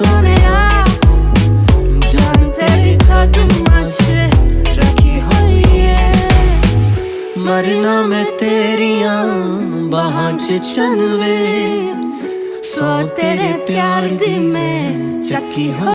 सोने जान तेरी कदम से रखी हुई मरना मैं तेरिया बाहों च चनवे सौ तेरे प्यार दी मैं चकी हो